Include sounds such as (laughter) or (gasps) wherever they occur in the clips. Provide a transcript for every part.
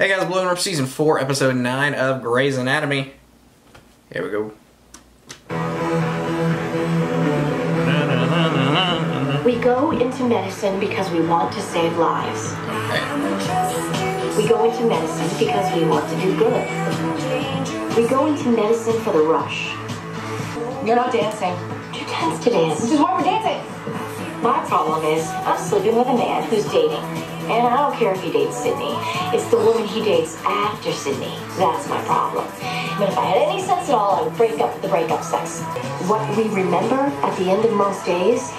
Hey guys, blowing up season 4, episode 9 of Grey's Anatomy. Here we go. We go into medicine because we want to save lives. We go into medicine because we want to do good. We go into medicine for the rush. You're not dancing. Who tense to dance? This is why we're dancing. My problem is I'm sleeping with a man who's dating. And I don't care if he dates Sydney. It's the woman he dates after Sydney. That's my problem. But if I had any sense at all, I would break up with the breakup sex. What we remember at the end of most days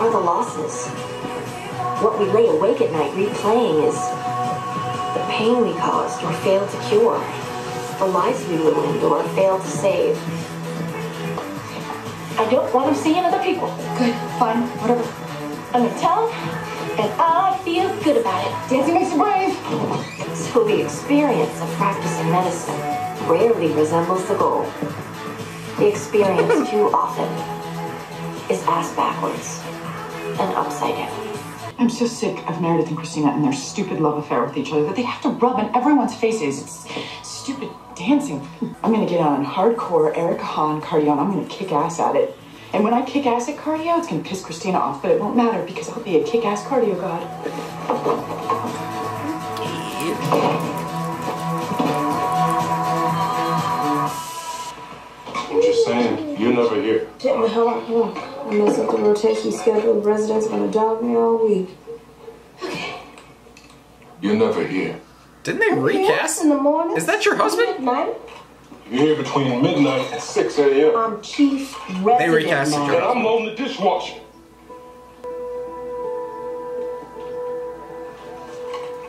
are the losses. What we lay awake at night replaying is the pain we caused or failed to cure, the lives we ruined or failed to save. I don't want him seeing other people. Good, fine, whatever. I'm gonna tell him, and I feel good about it. Dancing makes you brave. So the experience of practicing medicine rarely resembles the goal. The experience too (laughs) often is ass backwards and upside down. I'm so sick of Meredith and Cristina and their stupid love affair with each other that they have to rub in everyone's faces. It's stupid dancing. I'm gonna get on hardcore Erica Hahn cardio and I'm gonna kick ass at it. And when I kick ass at cardio, it's gonna piss Cristina off, but it won't matter because I'll be a kick ass cardio god. I'm just saying, you're never here. Getting the hell out home. I mess up the rotation schedule. The residents gonna dog me all week. You're never here. Didn't they recast? in the morning. Is that your husband? Midnight. You're here between midnight and 6 a.m. I'm chief resident. They recasted now. your And I'm loading the dishwasher.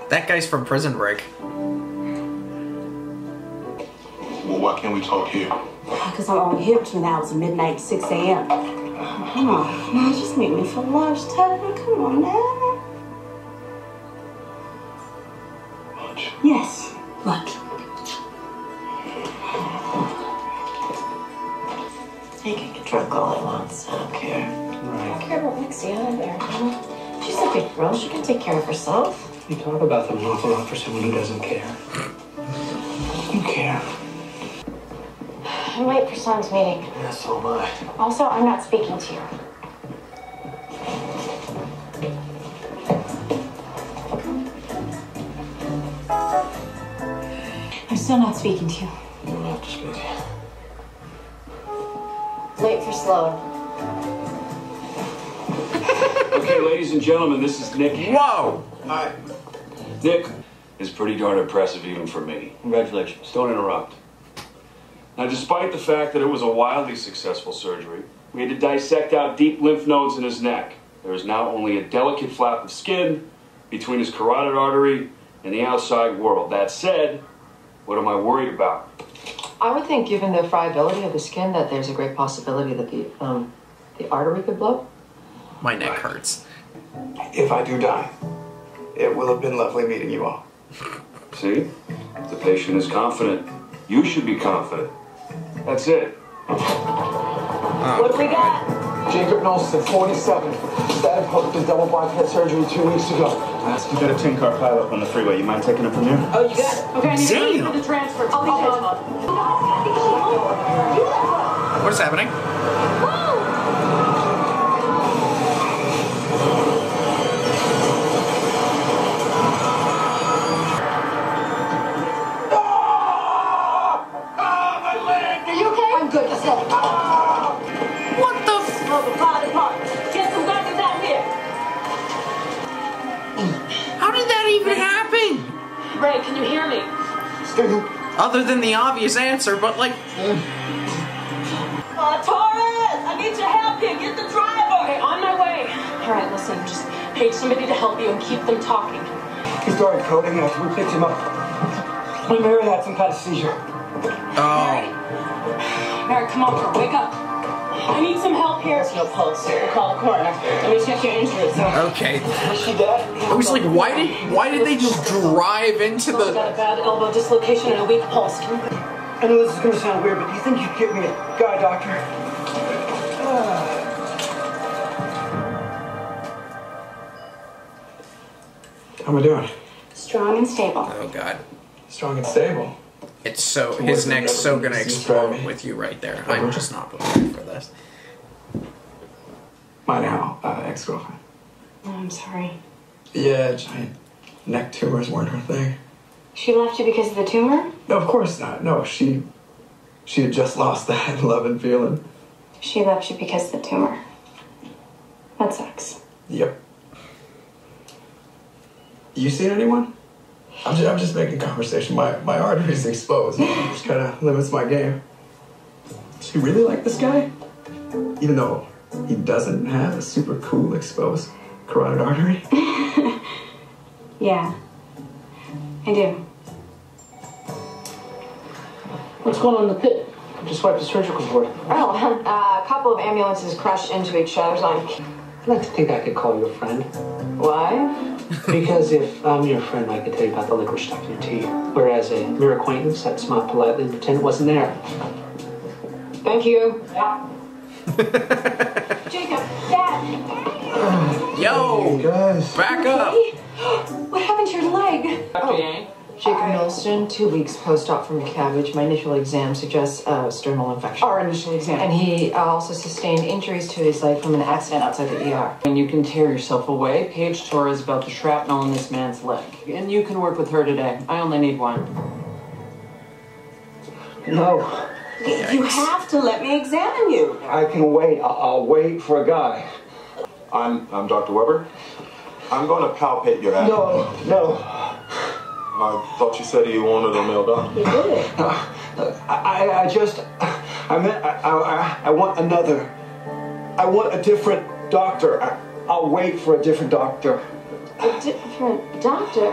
That guy's from Prison Break. Well, why can't we talk here? Because I'm only here between the hours of midnight and 6 a.m. Come on, now just meet me for lunch, Tucker. Come on now. She's a big girl. She can take care of herself. You talk about them an awful lot for someone who doesn't care. You care. I'm late for Son's meeting. Yeah, so am I. Also, I'm not speaking to you. I'm still not speaking to you. You don't have to speak. Late for Sloan. Okay, ladies and gentlemen, this is Nick. Whoa! Nick is pretty darn impressive even for me. Congratulations. Don't interrupt. Now, despite the fact that it was a wildly successful surgery, we had to dissect out deep lymph nodes in his neck. There is now only a delicate flap of skin between his carotid artery and the outside world. That said, what am I worried about? I would think, given the friability of the skin, that there's a great possibility that the um, the artery could blow. My neck hurts. If I do die, it will have been lovely meeting you all. See? The patient is confident. You should be confident. That's it. What do we got? Jacob Nolston, 47. Started hooked to double bypass surgery two weeks ago. I asked you got a 10 car pileup on the freeway. You mind taking it from here? Oh, you got it. Okay, I need Damn. money for the transfer. I'll be Hold on. on. What is happening? Other than the obvious answer, but like, Uh, Torres, I need your help here. Get the driver. Okay, on my way. All right, listen. Just page somebody to help you and keep them talking. He started coding after we picked him up. When Mary had some kind of seizure. oh, Mary, come on, girl, wake up. I need some help here. There's no pulse. We'll call the coroner. Let me check your injuries. okay. Was she dead? I was like, why did why did they just drive into the? Got a bad elbow dislocation and a weak pulse. I know this is gonna sound weird, but do you think you could get me a guy doctor? How am I doing? Strong and stable. Oh god. Strong and stable. It's so So his what's neck's so next gonna one? Explode with you right there. I'm just not prepared for this. My now uh, ex-girlfriend. Oh, I'm sorry. Yeah, giant neck tumors weren't her thing. She left you because of the tumor? No, of course not. No, she she had just lost (laughs) that love and feeling. She left you because of the tumor. That sucks. Yep. You seen anyone? I'm just, I'm just making conversation. My my arteries exposed. Which kind of limits my game. Does she really like this guy? Even though he doesn't have a super cool exposed carotid artery. (laughs) Yeah. I do. What's going on in the pit? Just wiped the surgical board. Oh, (laughs) uh, a couple of ambulances crashed into each other. Like, I'd like to think I could call you a friend. why? Because if I'm your friend, I could tell you about the liquor stuck in your tea. Whereas a mere acquaintance, I'd smile politely and pretend it wasn't there. Thank you. Yeah. (laughs) Jacob, Dad, Yo! guys. Back up! (gasps) what happened to your leg? Oh, Jacob Milston, two weeks post-op from CABG. My initial exam suggests a sternal infection. Our initial exam. And he uh, also sustained injuries to his leg from an accident outside the ER. And you can tear yourself away. Paige Torres about a shrapnel in this man's leg. And you can work with her today. I only need one. No, You have to let me examine you. I can wait. I'll, I'll wait for a guy. I'm I'm Dr. Webber. I'm going to palpate your abdomen. No, no. I thought you said you wanted a male doctor. Uh, I, I, I just, I meant, I, I, I want another. I want a different doctor. I, I'll wait for a different doctor. A different doctor.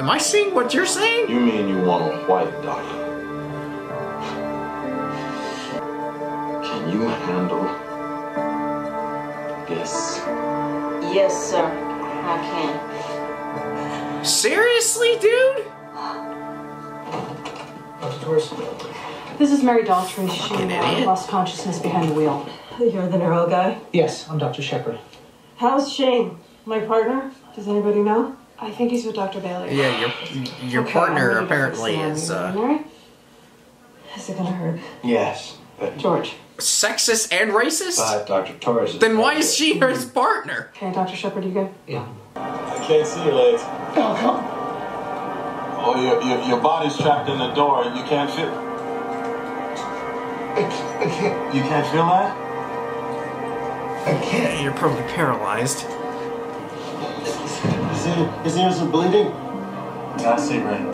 Am I seeing what you're saying? You mean you want a white doctor? Can you handle this? Yes, sir. I can. Seriously, dude? Dr. Torres. This is Mary Daltrey. She uh, lost consciousness behind the wheel. You're the neuro guy. Yes, I'm Dr. Shepherd. How's Shane? My partner? Does anybody know? I think he's with Dr. Bailey. Yeah, your your Okay, partner I'm ready to apparently is the uh. Is it gonna hurt? Yes. But, George. sexist and racist. but Dr. Torres. then why is she his mm-hmm. partner? Okay, Dr. Shepherd, you good? Yeah. I can't see your legs. Uh-huh. Oh, your, your, your body's trapped in the door. and You can't feel. I can't. You can't feel that? I can't. You're probably paralyzed. His, ear, his ears are bleeding. I see, right.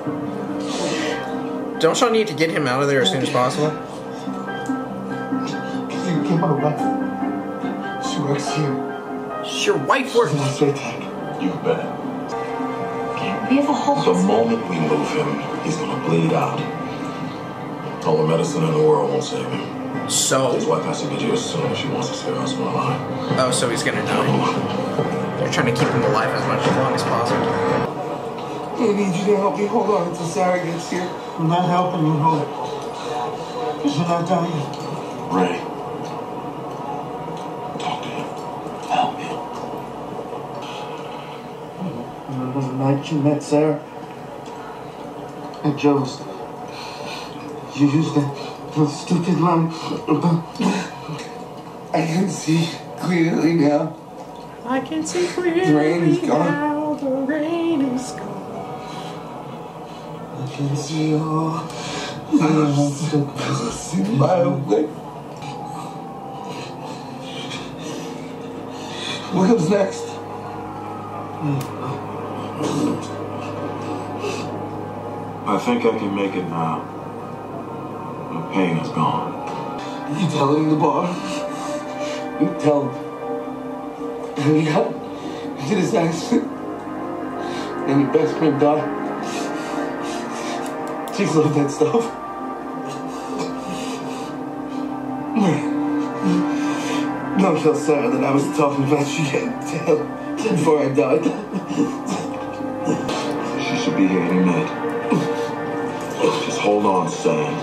Don't y'all need to get him out of there as soon as possible? You get my wife. She works here. It's your wife works. She's in straight. You bet. We have a whole The moment we move him, he's gonna bleed out. All the medicine in the world won't save him. So his wife has to get here as soon as she wants to see her husband alive. oh, so he's gonna die. They're trying to keep him alive as much as long as possible. I need you to help me hold on until Sarah gets here. I'm not helping you, hold. You're not dying. Ray. Night you met Sarah? At Joe's. You used that, that stupid line. I can see clearly now. I can see clearly The rain is gone. now. The rain is gone. I can see all the obstacles in my way. What comes next? Hmm. I think I can make it now. The pain is gone. You tell him the bar. You tell him. And he got did his accident. And your best friend died. Chicks love that stuff. Don't tell Sarah that I was talking about you yet. Tell before I died. She should be here any minute. Just hold on, Sam.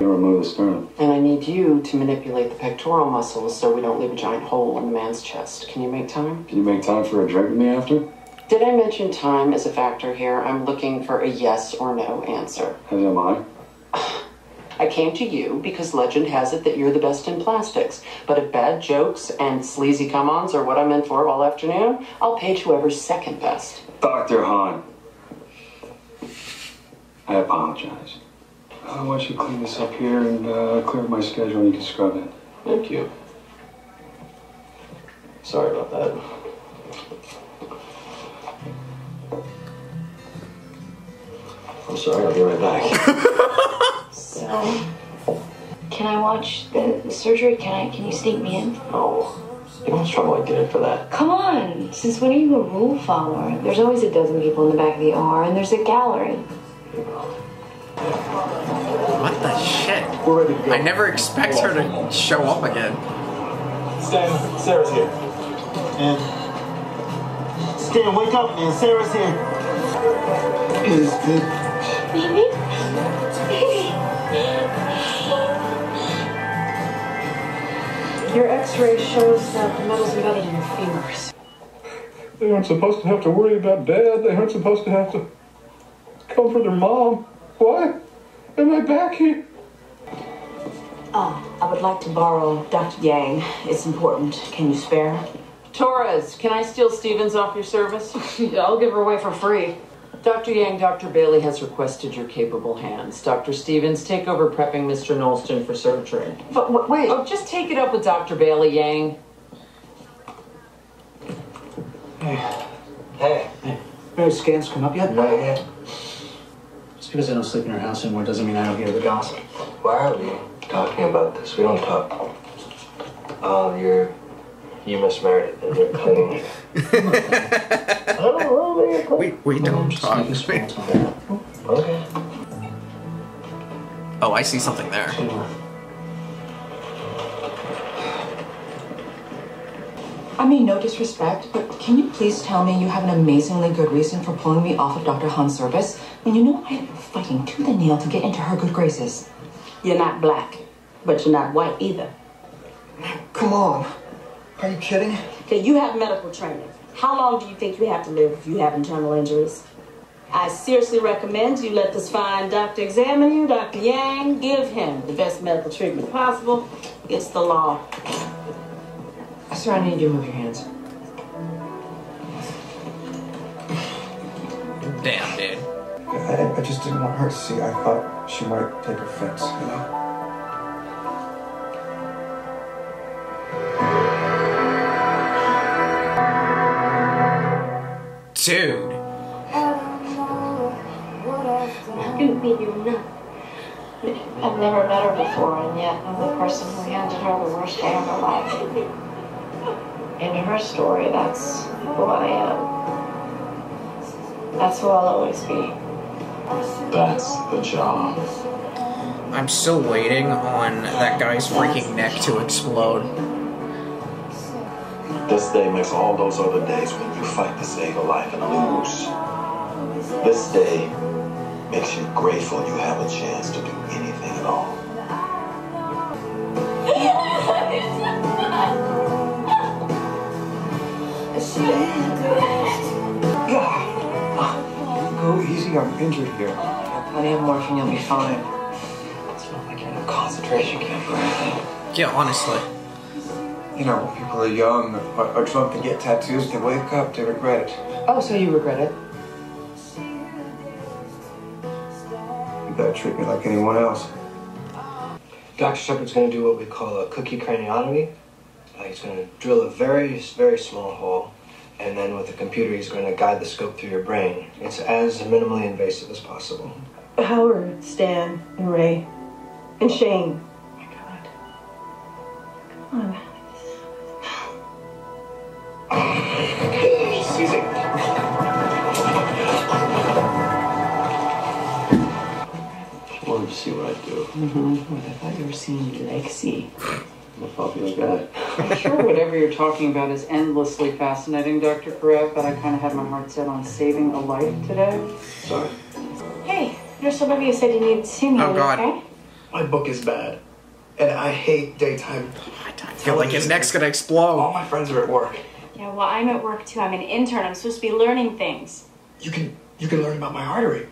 You remove the sternum. And I need you to manipulate the pectoral muscles so we don't leave a giant hole in the man's chest. Can you make time? Can you make time for a drink with me after? Did I mention time as a factor here? I'm looking for a yes or no answer. As am I. I came to you because legend has it that you're the best in plastics. But if bad jokes and sleazy come ons are what I'm in for all afternoon, I'll page whoever's second best. Dr. Hahn. I apologize. Uh, why don't you clean this up here and uh, clear my schedule and you can scrub it. Thank you. Sorry about that. I'm sorry, I'll be right back. (laughs) So, can I watch the, the surgery? Can I? Can you sneak me in? No. You know how much trouble I get in for that? Come on. Since when are you a rule follower? There's always a dozen people in the back of the OR, and there's a gallery. What the shit? We're ready to go. I never expect her to show up again. Stan, Sarah's here. And Stan, wake up, and Sarah's here. Is the Baby? Baby? Your x-ray shows that the metal's embedded in your femurs. They aren't supposed to have to worry about dad. They aren't supposed to have to comfort their mom. Why am I back here? Oh, I would like to borrow Dr. Yang. It's important. Can you spare? Torres, can I steal Stevens off your service? (laughs) I'll give her away for free. Dr. Yang, Dr. Bailey has requested your capable hands. Dr. Stevens, take over prepping Mr. Nolston for surgery. But, but wait. Oh, just take it up with Dr. Bailey, Yang. (sighs) Hey. Hey, hey. No scans come up yet? Not yet. Just because I don't sleep in her house anymore doesn't mean I don't hear the gossip. Why are we talking about this? We don't talk. Oh, you're. You mismarried and you're cutting. We, we don't talk. Okay. Oh, I see something there. I mean, no disrespect, but can you please tell me you have an amazingly good reason for pulling me off of Dr. Hahn's service when you know I have been fighting tooth and nail to get into her good graces? You're not black, but you're not white either. Come on. Are you kidding? Okay, you have medical training. How long do you think you have to live if you have internal injuries? I seriously recommend you let this fine doctor examine you, Dr. Yang. Give him the best medical treatment possible. It's the law. Sir, I need you to move your hands. Damn, dude. I, I just didn't want her to see. I thought she might take offense, you know? Dude. Couldn't be you enough. I've never met her before, and yet I'm the person who handed her the worst day of her life. In her story, that's who I am. That's who I'll always be. That's the job. I'm still waiting on that guy's freaking neck to explode. This day makes all those other days when you fight to save a life and lose. This day makes you grateful you have a chance to do anything at all. Go easy, I'm injured here. Plenty of morphine, you'll be fine. It's not like you're in a concentration camp or anything. Yeah, honestly. You know, when people are young or, or drunk and get tattoos, they wake up, they regret it. Oh, so you regret it? You better treat me like anyone else. Dr. Shepherd's going to do what we call a cookie craniotomy. Uh, he's going to drill a very, very small hole, and then with the computer, he's going to guide the scope through your brain. It's as minimally invasive as possible. Howard, Stan, and Ray, and Shane. What I do. Mm-hmm. I thought you were seeing Lexie. I'm a popular guy. I'm sure whatever you're talking about is endlessly fascinating, Dr. Karev, but I kind of had my heart set on saving a life today. Sorry. Hey, Nurse Olivia said you needed to see me. Oh, God. Okay? My book is bad, and I hate daytime. I feel like his neck's gonna explode. All my friends are at work. Yeah, well, I'm at work too. I'm an intern. I'm supposed to be learning things. You can you can learn about my artery.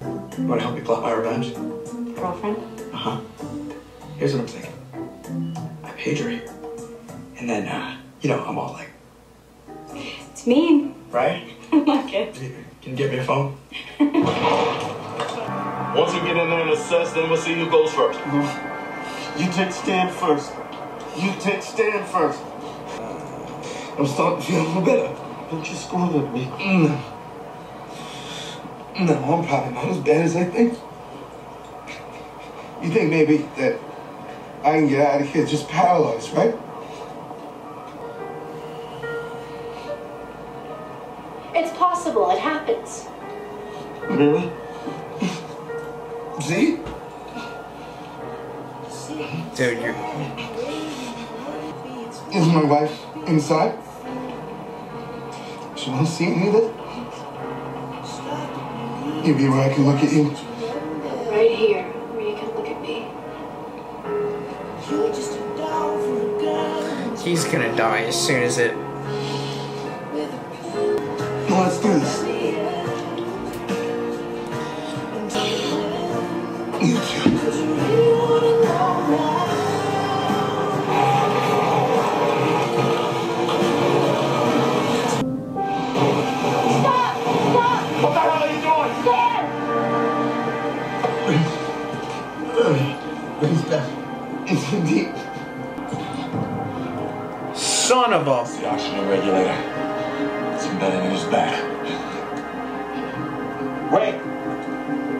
You want to help me plot my revenge? Girlfriend? Uh huh. Here's what I'm thinking. I page her here, and then uh, you know I'm all like, It's mean. right? (laughs) I like it. Can you get me a phone? (laughs) Once we get in there and assess, then we'll see who goes first. You take stand first. You take stand first. I'm starting to feel a little better. Don't you screw with me. No. No, I'm probably not as bad as I think. You think maybe that I can get out of here just paralyzed, right? It's possible. It happens. Really? See? Dude, you're. Is my wife inside? She won't see any of this? Maybe where I can look at you. Right here, He's gonna die as soon as it. Well, let's do this. You Son of a. The oxygen regulator. It's embedded in his back. Ray!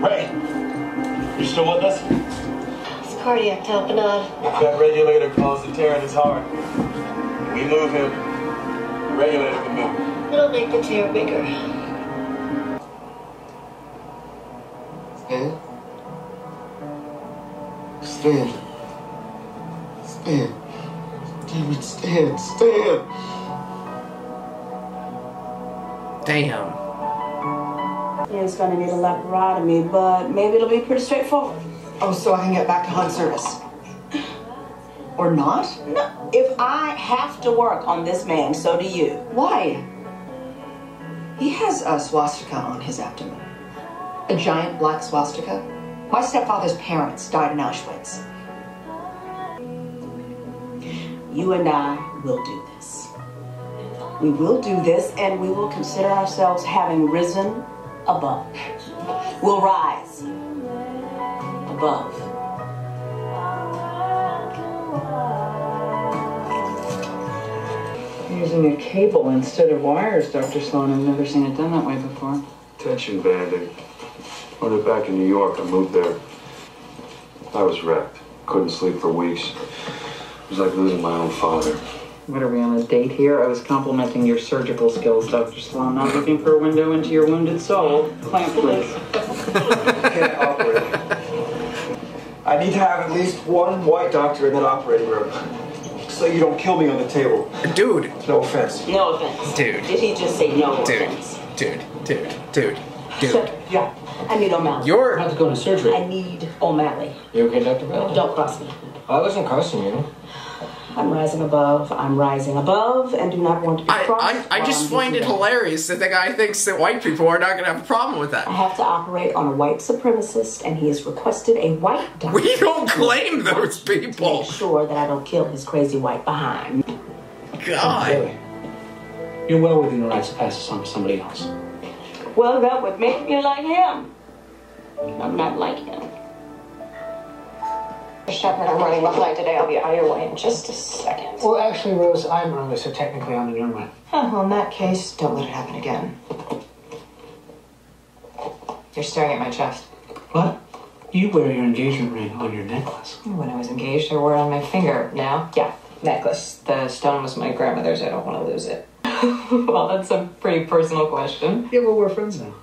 Ray! You still with us? It's cardiac tamponade. If that regulator caused a tear in his heart, we move him. The regulator can move. It'll make the tear bigger. Stand. Stand. Stand. Stand. Stand. Damn. It's gonna need a laparotomy, but maybe it'll be pretty straightforward. Oh, so I can get back to hunt service. Or not? No, if I have to work on this man, so do you. Why? He has a swastika on his abdomen. A giant black swastika. My stepfather's parents died in Auschwitz. You and I will do this. We will do this, and we will consider ourselves having risen above. We'll rise above. Using a cable instead of wires, Dr. Sloan. I've never seen it done that way before. Tension banding. When they're back in New York, I moved there. I was wrecked. Couldn't sleep for weeks. It was like losing my own father. What are we on a date here? I was complimenting your surgical skills, Dr. Sloan, not looking for a window into your wounded soul. Clamp, please. Can't (laughs) operate. I need to have at least one white doctor in that operating room. So you don't kill me on the table. Dude. No offense. No offense. Dude. Did he just say no Dude. offense? Dude. Dude. Dude. Dude. Shut- Yeah. I need O'Malley. You're. About to go into surgery. I need O'Malley. You okay, Dr. Bell? Don't cross me. I wasn't crossing you. I'm rising above. I'm rising above, and do not want to be I, crossed. I, I while just find it hilarious that the guy thinks that white people are not gonna have a problem with that. I have to operate on a white supremacist, and he has requested a white doctor. We don't claim those people. Make sure that I don't kill his crazy white behind. God. Really? You're well within your rights to pass this on to somebody else. Well, that would make me like him. I'm not like him. Shepherd, I'm running behind today. I'll be out of your way in just a second. Well, actually, Rose, I'm early, so technically I'm in your way. Oh, well, in that case, don't let it happen again. You're staring at my chest. What? You wear your engagement ring on your necklace. When I was engaged, I wore it on my finger. Now, yeah, necklace. The stone was my grandmother's. I don't want to lose it. (laughs) well, that's a pretty personal question. Yeah, well, we're friends now.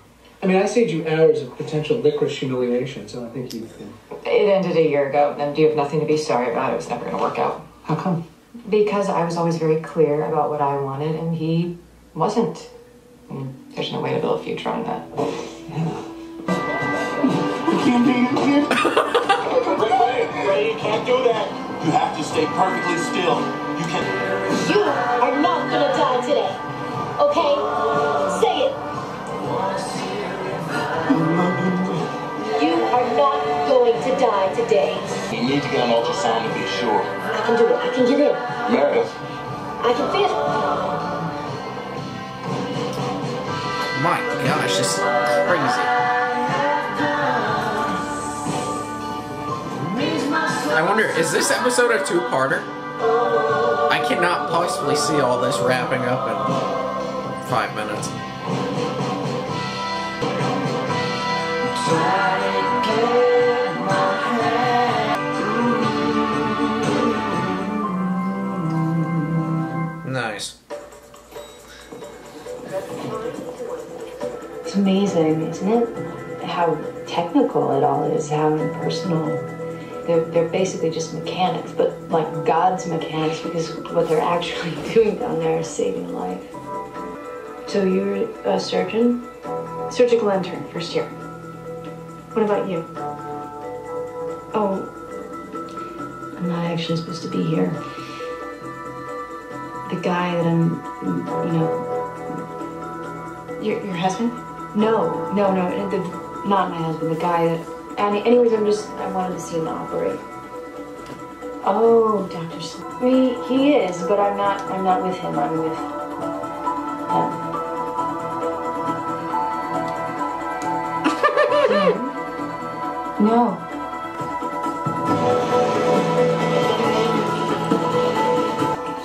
I mean, I saved you hours of potential licorice humiliation, so I think you've. Uh, It ended a year ago, and you have nothing to be sorry about. It was never going to work out. how come? Because I was always very clear about what I wanted, and he wasn't. And there's no way to build a future on that. You can't do it again. Ray, you can't do that. You have to stay perfectly still. You can. You are not gonna die today. Okay? Going to die today. You need to get an ultrasound to be sure. I can do it. I can get in. Meredith. I can feel My gosh, this is crazy. I wonder, is this episode a two-parter? I cannot possibly see all this wrapping up in five minutes. Nice. Amazing, isn't it? How technical it all is, how impersonal. They're, they're basically just mechanics, but like God's mechanics because what they're actually (laughs) doing down there is saving life. So you're a surgeon? Surgical intern, first year. What about you? Oh, I'm not actually supposed to be here. The guy that I'm, you know, your, your husband? No, no, no, the, not my husband. The guy that. Any, anyways, I'm just. I wanted to see him operate. Oh, Doctor. Sl- I mean, he is, but I'm not. I'm not with him. I'm with him. (laughs) no.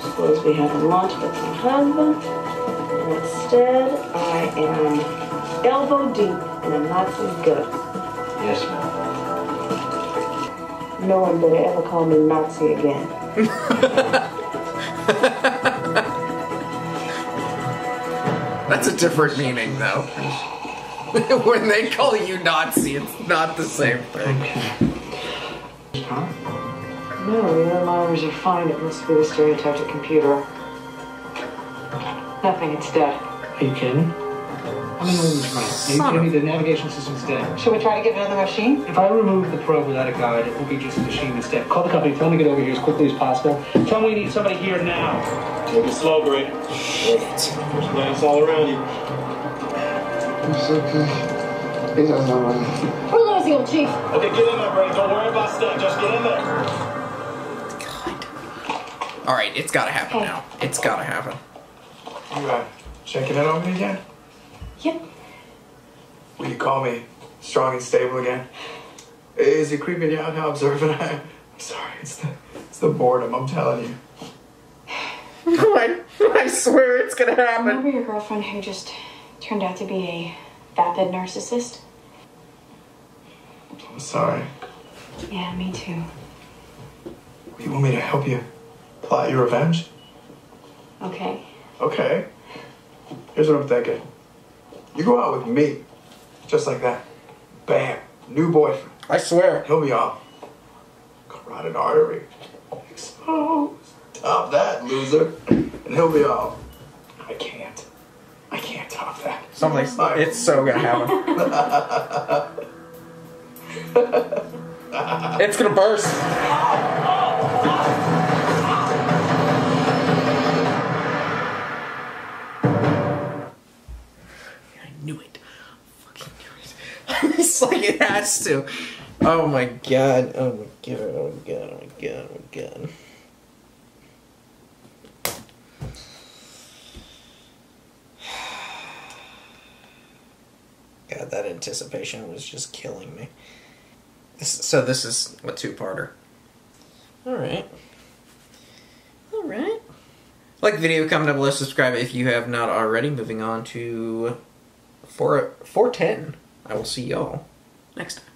Suppose we have a lunch with my husband. And instead, I am elbow deep in a Nazi gut. Yes, ma'am. No one better ever call me Nazi again. (laughs) That's a different meaning, though. (laughs) when they call you Nazi, it's not the same thing. Huh? No, your miners are fine. It must be the stereotyped computer. Nothing, it's dead. Are you kidding? How many movies right? Are you Son kidding me? of- The navigation system's dead. Should we try to get another machine? If I remove the probe without a guide, it will be just a machine that's dead. Call the company, tell them to get over here as quickly as possible. Tell them we need somebody here now. Take it slow, Grey. There's plants all around you. It's okay. He doesn't know. We're losing him, Chief. Okay, get in there, Grey. Don't worry about stuff. Just get in there. Alright, it's gotta happen now. It's gotta happen. You uh, checking in on me again? Yep. Will you call me strong and stable again? Is it creeping you out how observant I am? I'm sorry, it's the it's the boredom, I'm telling you. (laughs) I, I swear it's gonna happen. Remember your girlfriend who just turned out to be a vapid narcissist? I'm sorry. Yeah, me too. You want me to help you plot your revenge? Okay. Okay. Here's what I'm thinking. You go out with me, just like that. Bam. New boyfriend. I swear. He'll be off. Carotid artery. Exposed. Top that, loser. And he'll be off. I can't. I can't top that. Something's. It's so gonna happen. (laughs) It's gonna burst. It's like it has to. Oh my god. Oh my god. Oh my god. Oh my god. Oh my god. (sighs) God, that anticipation was just killing me. This, so this is a two-parter. All right. All right. Like the video, comment down below, subscribe if you have not already. Moving on to 4 410. I will see y'all next time.